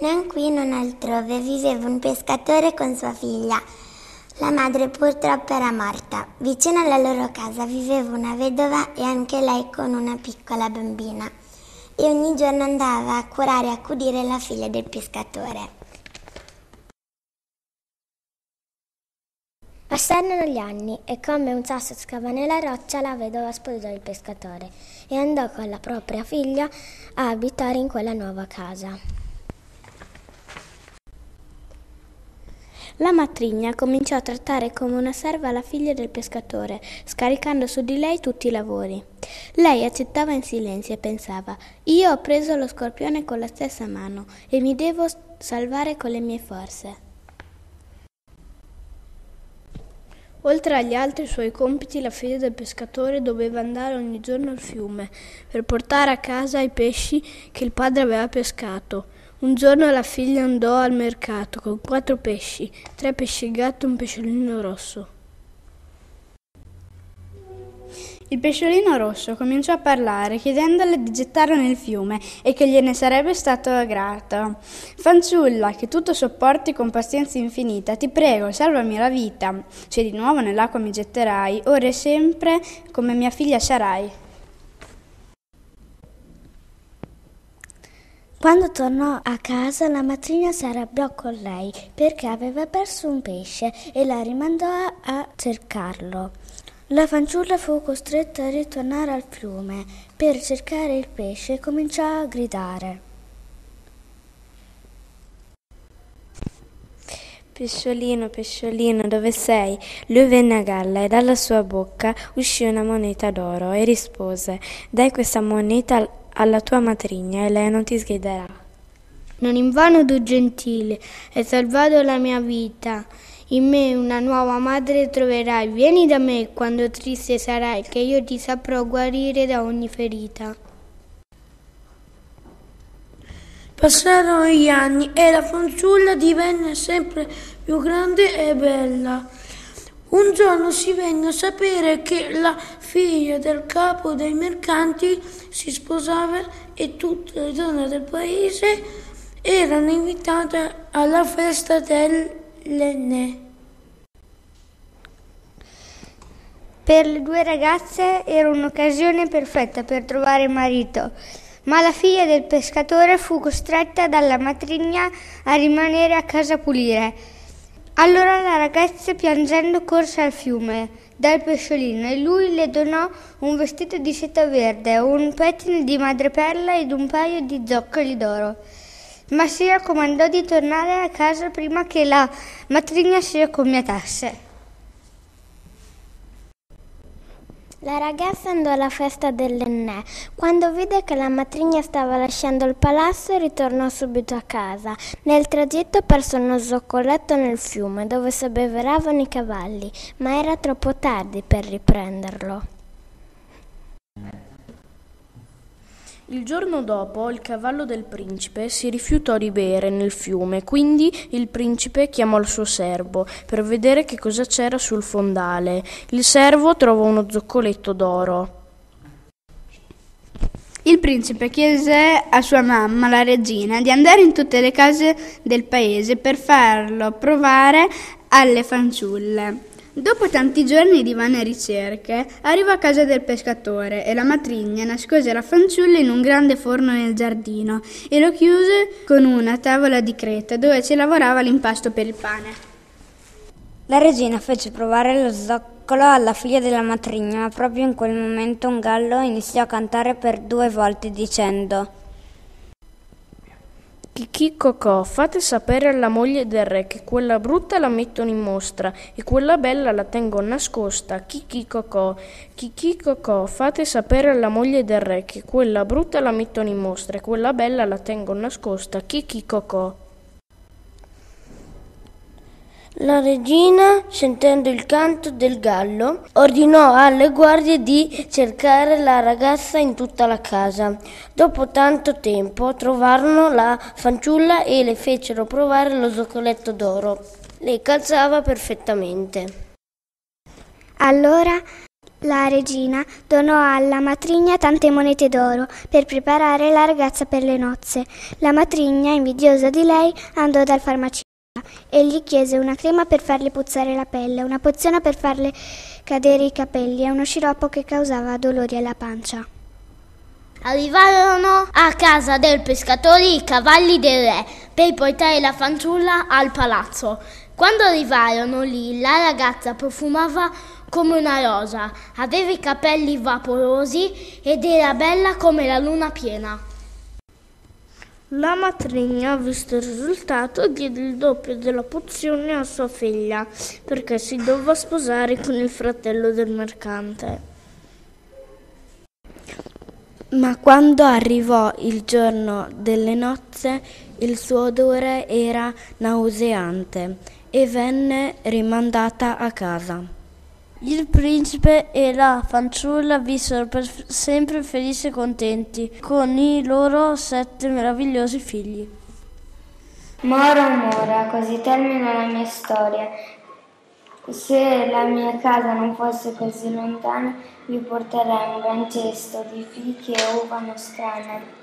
Non qui, non altrove, viveva un pescatore con sua figlia. La madre purtroppo era morta. Vicino alla loro casa viveva una vedova e anche lei con una piccola bambina. E ogni giorno andava a curare e accudire la figlia del pescatore. Passarono gli anni e come un sasso scava nella roccia la vedova sposò il pescatore e andò con la propria figlia a abitare in quella nuova casa. La matrigna cominciò a trattare come una serva la figlia del pescatore, scaricando su di lei tutti i lavori. Lei accettava in silenzio e pensava: Io ho preso lo scorpione con la stessa mano e mi devo salvare con le mie forze. Oltre agli altri suoi compiti, la figlia del pescatore doveva andare ogni giorno al fiume per portare a casa i pesci che il padre aveva pescato. Un giorno la figlia andò al mercato con quattro pesci, tre pesci gatto e un pesciolino rosso. Il pesciolino rosso cominciò a parlare chiedendole di gettarlo nel fiume e che gliene sarebbe stato grato. Fanciulla, che tutto sopporti con pazienza infinita, ti prego, salvami la vita. Se di nuovo nell'acqua mi getterai, ora e sempre come mia figlia sarai. Quando tornò a casa la matrigna si arrabbiò con lei perché aveva perso un pesce e la rimandò a cercarlo. La fanciulla fu costretta a ritornare al fiume per cercare il pesce e cominciò a gridare. Pesciolino, pesciolino, dove sei? Lui venne a galla e dalla sua bocca uscì una moneta d'oro e rispose: Dai questa moneta alla tua matrigna e lei non ti sgriderà. Non invano tu gentile, hai salvato la mia vita in me una nuova madre troverai. Vieni da me quando triste sarai, che io ti saprò guarire da ogni ferita. Passarono gli anni e la fanciulla divenne sempre più grande e bella. Un giorno si venne a sapere che la figlia del capo dei mercanti si sposava e tutte le donne del paese erano invitate alla festa del Lennè. Per le due ragazze era un'occasione perfetta per trovare marito, ma la figlia del pescatore fu costretta dalla matrigna a rimanere a casa a pulire. Allora la ragazza piangendo corse al fiume dal pesciolino e lui le donò un vestito di seta verde, un pettine di madreperla ed un paio di zoccoli d'oro ma si raccomandò di tornare a casa prima che la matrigna si accomiatasse. La ragazza andò alla festa dell'Ennè. Quando vide che la matrigna stava lasciando il palazzo, ritornò subito a casa. Nel tragitto perse uno zoccoletto nel fiume dove si abbeveravano i cavalli, ma era troppo tardi per riprenderlo. Il giorno dopo il cavallo del principe si rifiutò di bere nel fiume, quindi il principe chiamò il suo servo per vedere che cosa c'era sul fondale. Il servo trovò uno zoccoletto d'oro. Il principe chiese a sua mamma, la regina, di andare in tutte le case del paese per farlo provare alle fanciulle. Dopo tanti giorni di vane ricerche, arrivò a casa del pescatore e la matrigna nascose la fanciulla in un grande forno nel giardino e lo chiuse con una tavola di creta dove ci lavorava l'impasto per il pane. La regina fece provare lo zoccolo alla figlia della matrigna, ma proprio in quel momento un gallo iniziò a cantare per due volte dicendo Chicchi cocò, fate sapere alla moglie del re che quella brutta la mettono in mostra e quella bella la tengo nascosta. Chicchi cocò, chicchi cocò, fate sapere alla moglie del re che quella brutta la mettono in mostra e quella bella la tengo nascosta. Chicchi cocò. La regina, sentendo il canto del gallo, ordinò alle guardie di cercare la ragazza in tutta la casa. Dopo tanto tempo trovarono la fanciulla e le fecero provare lo zoccoletto d'oro. Le calzava perfettamente. Allora La regina donò alla matrigna tante monete d'oro per preparare la ragazza per le nozze. La matrigna, invidiosa di lei, andò dal farmacista e gli chiese una crema per farle puzzare la pelle, una pozione per farle cadere i capelli e uno sciroppo che causava dolori alla pancia. Arrivarono a casa del pescatore i cavalli del re per portare la fanciulla al palazzo. Quando arrivarono lì, la ragazza profumava come una rosa, aveva i capelli vaporosi ed era bella come la luna piena. La matrigna, visto il risultato, diede il doppio della pozione a sua figlia perché si doveva sposare con il fratello del mercante. Ma quando arrivò il giorno delle nozze, il suo odore era nauseante e venne rimandata a casa. Il principe e la fanciulla vissero per sempre felici e contenti con i loro sette meravigliosi figli. Mora mora, così termina la mia storia. Se la mia casa non fosse così lontana, vi porterei un gran cesto di fichi e uva nostrana